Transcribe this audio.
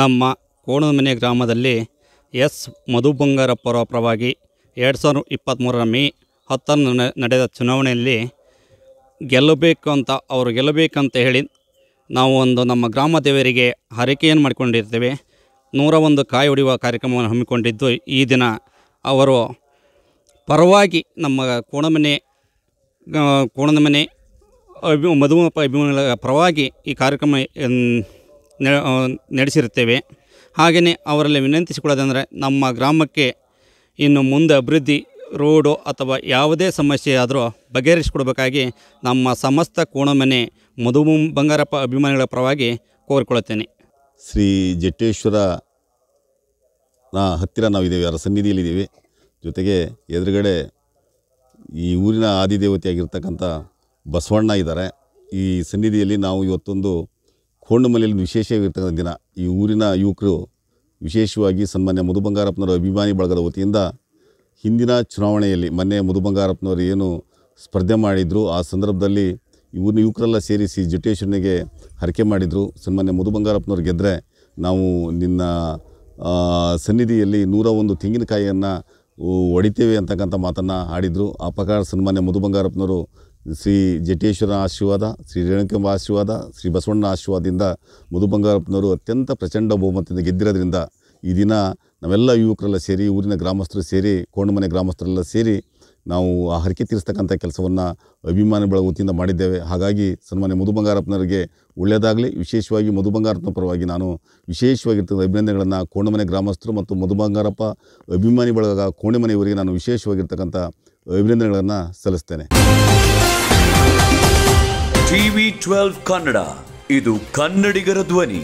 ನಮ್ಮ ಕೋಣಮನೆ ಗ್ರಾಮದಲ್ಲಿ ಎಸ್. ಮಧು ಬಂಗಾರಪ್ಪರ ಪರವಾಗಿ ಎರಡು ಸಾವಿರದ ಇಪ್ಪತ್ತ್ಮೂರರ ಮೇ ಹತ್ತನ್ನು ನಡೆದ ಚುನಾವಣೆಯಲ್ಲಿ ಗೆಲ್ಲಬೇಕು ಅಂತ, ಅವರು ಗೆಲ್ಲಬೇಕಂತ ಹೇಳಿ ನಾವು ಒಂದು ನಮ್ಮ ಗ್ರಾಮ ದೇವರಿಗೆ ಹರಕೆಯನ್ನು ಮಾಡಿಕೊಂಡಿರ್ತೇವೆ. ನೂರ ಒಂದು ಕಾಯಿ ಹೊಡೆಯುವ ಕಾರ್ಯಕ್ರಮವನ್ನು ಹಮ್ಮಿಕೊಂಡಿದ್ದು ಈ ದಿನ ಅವರು ಪರವಾಗಿ ನಮ್ಮ ಕೋಣಮನೆ ಕೋಣದಮನೆ ಅಭಿ ಮಧುಮಪ್ಪ ಅಭಿಮಾನಿಗಳ ಪರವಾಗಿ ಈ ಕಾರ್ಯಕ್ರಮ ನಡೆಸಿರುತ್ತೇವೆ. ಹಾಗೆಯೇ ಅವರಲ್ಲಿ ವಿನಂತಿಸಿಕೊಳ್ಳೋದಂದರೆ ನಮ್ಮ ಗ್ರಾಮಕ್ಕೆ ಇನ್ನು ಮುಂದೆ ಅಭಿವೃದ್ಧಿ ರೋಡು ಅಥವಾ ಯಾವುದೇ ಸಮಸ್ಯೆ ಆದರೂ ಬಗೆಹರಿಸಿಕೊಡ್ಬೇಕಾಗಿ ನಮ್ಮ ಸಮಸ್ತ ಕೋಣಮನೆ ಮಧು ಬಂಗಾರಪ್ಪ ಅಭಿಮಾನಿಗಳ ಪರವಾಗಿ ಕೋರಿಕೊಳ್ಳುತ್ತೇನೆ. ಶ್ರೀ ಜಟ್ಟೇಶ್ವರ ಹತ್ತಿರ ನಾವಿದ್ದೇವೆ ಅವರ ಸನ್ನಿಧಿಯಲ್ಲಿದ್ದೀವಿ. ಜೊತೆಗೆ ಎದುರುಗಡೆ ಈ ಊರಿನ ಆದಿದೇವತೆಯಾಗಿರ್ತಕ್ಕಂಥ ಬಸವಣ್ಣ ಇದ್ದಾರೆ. ಈ ಸನ್ನಿಧಿಯಲ್ಲಿ ನಾವು ಇವತ್ತೊಂದು ಕೋಂಡುಮಲೆಯಲ್ಲಿ ವಿಶೇಷವಾಗಿರ್ತಕ್ಕಂಥ ದಿನ. ಈ ಊರಿನ ಯುವಕರು ವಿಶೇಷವಾಗಿ ಸನ್ಮಾನ್ಯ ಮಧು ಬಂಗಾರಪ್ಪನವರ ಅಭಿಮಾನಿ ಬಳಗದ ವತಿಯಿಂದ ಹಿಂದಿನ ಚುನಾವಣೆಯಲ್ಲಿ ಮೊನ್ನೆ ಮಧು ಬಂಗಾರಪ್ಪನವರು ಏನು ಸ್ಪರ್ಧೆ ಮಾಡಿದರು, ಆ ಸಂದರ್ಭದಲ್ಲಿ ಇವ್ರನ್ನ ಯುವಕರೆಲ್ಲ ಸೇರಿಸಿ ಜಟೇಶ್ವರನಿಗೆ ಹರಕೆ ಮಾಡಿದರು. ಸನ್ಮಾನ್ಯ ಮಧು ಬಂಗಾರಪ್ಪನವ್ರು ಗೆದ್ದರೆ ನಾವು ನಿನ್ನ ಸನ್ನಿಧಿಯಲ್ಲಿ ನೂರ ಒಂದು ತೆಂಗಿನಕಾಯಿಯನ್ನು ಹೊಡಿತೇವೆ ಅಂತಕ್ಕಂಥ ಮಾತನ್ನು ಆಡಿದರು. ಆ ಪ್ರಕಾರ ಸನ್ಮಾನ್ಯ ಮಧು ಬಂಗಾರಪ್ಪನವರು ಶ್ರೀ ಜಟೇಶ್ವರ ಆಶೀರ್ವಾದ, ಶ್ರೀ ರೇಣುಕಂಬ ಆಶೀರ್ವಾದ, ಶ್ರೀ ಬಸವಣ್ಣ ಆಶೀರ್ವಾದದಿಂದ ಮಧು ಬಂಗಾರಪ್ಪನವರು ಅತ್ಯಂತ ಪ್ರಚಂಡ ಬಹುಮತದಿಂದ ಗೆದ್ದಿರೋದ್ರಿಂದ ಈ ದಿನ ನಾವೆಲ್ಲ ಯುವಕರೆಲ್ಲ ಸೇರಿ, ಊರಿನ ಗ್ರಾಮಸ್ಥರು ಸೇರಿ, ಕೋಣಮನೆ ಗ್ರಾಮಸ್ಥರೆಲ್ಲ ಸೇರಿ ನಾವು ಆ ಹರಕೆ ತೀರಿಸ್ತಕ್ಕಂಥ ಕೆಲಸವನ್ನು ಅಭಿಮಾನ ವತಿಯಿಂದ ಮಾಡಿದ್ದೇವೆ. ಹಾಗಾಗಿ ಸನ್ಮಾನ್ಯ ಮಧು ಬಂಗಾರಪ್ಪನವರಿಗೆ ಒಳ್ಳೆಯದಾಗಲಿ. ವಿಶೇಷವಾಗಿ ಮಧು ಬಂಗಾರಪ್ಪನ ಪರವಾಗಿ ನಾನು ವಿಶೇಷವಾಗಿರ್ತಕ್ಕಂಥ ಅಭಿನಂದನೆಗಳನ್ನು ಕೋಣಮನೆ ಗ್ರಾಮಸ್ಥರು ಮತ್ತು ಮಧು ಬಂಗಾರಪ್ಪ ಅಭಿಮಾನಿ ಬಳಗ ಕೋಣೆಮನೆಯವರಿಗೆ ನಾನು ವಿಶೇಷವಾಗಿರ್ತಕ್ಕಂಥ ಅಭಿನಂದನೆಗಳನ್ನು ಸಲ್ಲಿಸ್ತೇನೆ. ಟಿವಿ ಟ್ವೆಲ್ವ್ ಕನ್ನಡ ಇದು ಕನ್ನಡಿಗರ ಧ್ವನಿ.